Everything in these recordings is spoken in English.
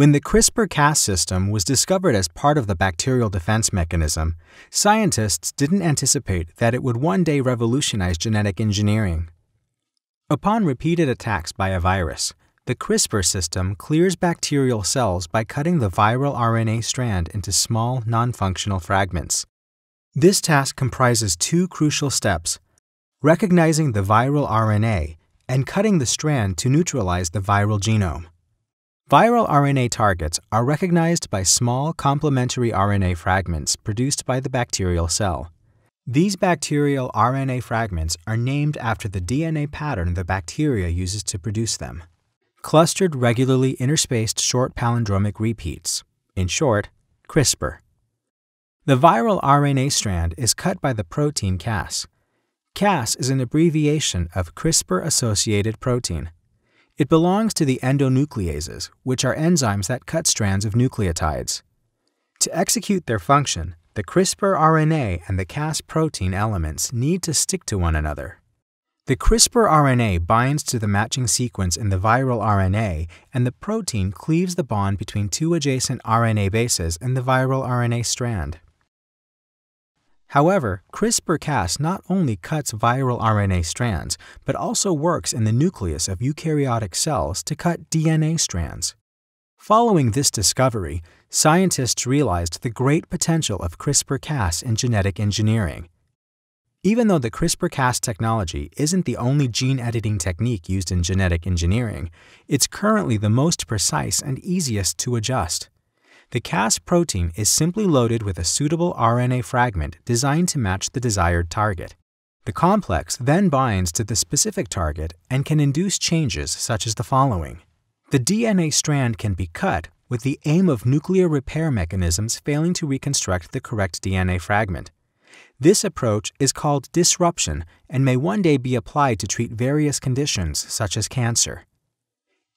When the CRISPR Cas system was discovered as part of the bacterial defense mechanism, scientists didn't anticipate that it would one day revolutionize genetic engineering. Upon repeated attacks by a virus, the CRISPR system clears bacterial cells by cutting the viral RNA strand into small, non functional fragments. This task comprises two crucial steps recognizing the viral RNA and cutting the strand to neutralize the viral genome. Viral RNA targets are recognized by small complementary RNA fragments produced by the bacterial cell. These bacterial RNA fragments are named after the DNA pattern the bacteria uses to produce them. Clustered regularly interspaced short palindromic repeats, in short, CRISPR. The viral RNA strand is cut by the protein Cas. Cas is an abbreviation of CRISPR associated protein. It belongs to the endonucleases, which are enzymes that cut strands of nucleotides. To execute their function, the CRISPR RNA and the Cas protein elements need to stick to one another. The CRISPR RNA binds to the matching sequence in the viral RNA, and the protein cleaves the bond between two adjacent RNA bases in the viral RNA strand. However, CRISPR-Cas not only cuts viral RNA strands, but also works in the nucleus of eukaryotic cells to cut DNA strands. Following this discovery, scientists realized the great potential of CRISPR-Cas in genetic engineering. Even though the CRISPR-Cas technology isn't the only gene editing technique used in genetic engineering, it's currently the most precise and easiest to adjust. The Cas protein is simply loaded with a suitable RNA fragment designed to match the desired target. The complex then binds to the specific target and can induce changes such as the following. The DNA strand can be cut with the aim of nuclear repair mechanisms failing to reconstruct the correct DNA fragment. This approach is called disruption and may one day be applied to treat various conditions such as cancer.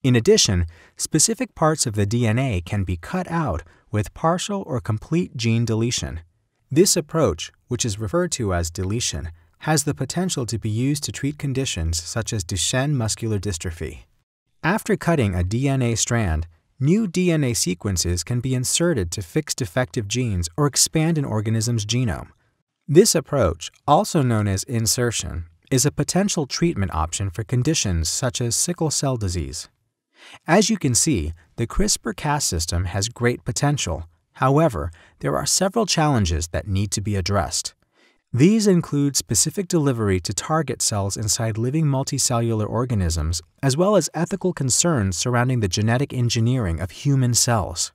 In addition, specific parts of the DNA can be cut out with partial or complete gene deletion. This approach, which is referred to as deletion, has the potential to be used to treat conditions such as Duchenne muscular dystrophy. After cutting a DNA strand, new DNA sequences can be inserted to fix defective genes or expand an organism's genome. This approach, also known as insertion, is a potential treatment option for conditions such as sickle cell disease. As you can see, the CRISPR-Cas system has great potential. However, there are several challenges that need to be addressed. These include specific delivery to target cells inside living multicellular organisms, as well as ethical concerns surrounding the genetic engineering of human cells.